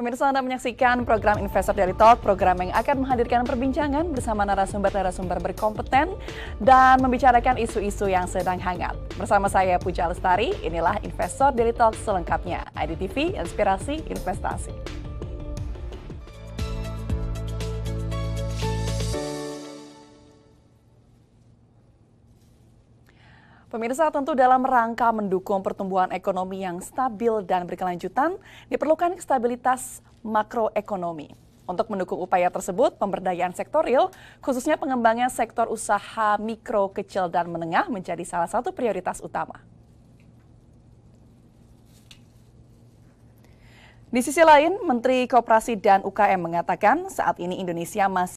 Pemirsa Anda menyaksikan program Investor Daily Talk, program yang akan menghadirkan perbincangan bersama narasumber-narasumber berkompeten dan membicarakan isu-isu yang sedang hangat. Bersama saya Puja Lestari, inilah Investor Daily Talk selengkapnya. IDTV, Inspirasi Investasi. Pemirsa, tentu dalam rangka mendukung pertumbuhan ekonomi yang stabil dan berkelanjutan, diperlukan stabilitas makroekonomi. Untuk mendukung upaya tersebut, pemberdayaan sektoril, khususnya pengembangan sektor usaha mikro, kecil, dan menengah menjadi salah satu prioritas utama. Di sisi lain, Menteri Koperasi dan UKM mengatakan saat ini Indonesia masih